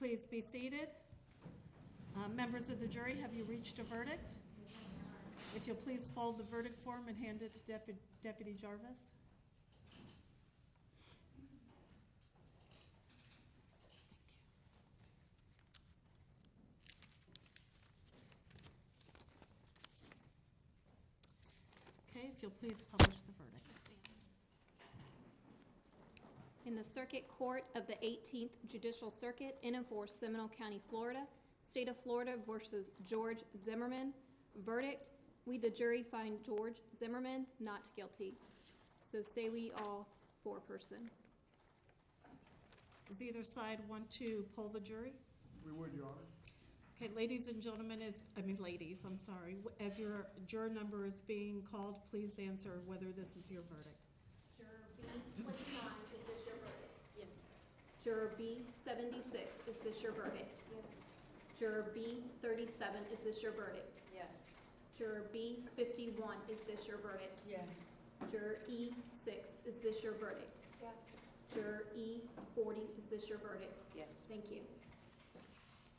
Please be seated. Uh, Members of the jury, have you reached a verdict? If you'll please fold the verdict form and hand it to Depu- Deputy Jarvis. Okay, if you'll please publish the verdict. In the Circuit Court of the 18th Judicial Circuit in and for Seminole County, Florida, State of Florida versus George Zimmerman. Verdict, we the jury find George Zimmerman not guilty. So say we all foreperson. Does either side want to poll the jury? We would, Your Honor. Okay, ladies and gentlemen, as, I mean, ladies, I'm sorry, as your juror number is being called, please answer whether this is your verdict. Juror B twenty-nine, is this your verdict? Yes. Juror B seventy-six, is this your verdict? Yes. Juror B thirty-seven, is this your verdict? Yes. Juror B fifty-one, is this your verdict? Yes. Juror E six, is this your verdict? Yes. Juror E forty, is this your verdict? Yes. Thank you.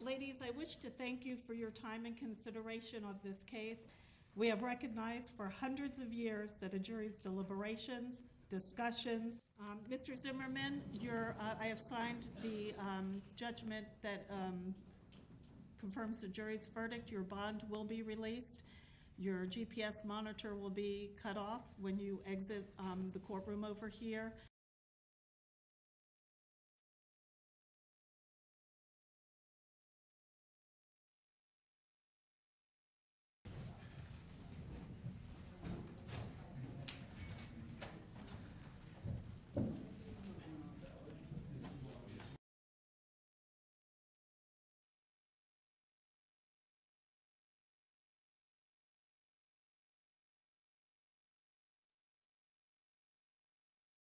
Ladies, I wish to thank you for your time and consideration of this case. We have recognized for hundreds of years that a jury's deliberations, discussions. Um, Mr. Zimmerman, your, uh, I have signed the um, judgment that um, confirms the jury's verdict. Your bond will be released. Your GPS monitor will be cut off when you exit um, the courtroom over here.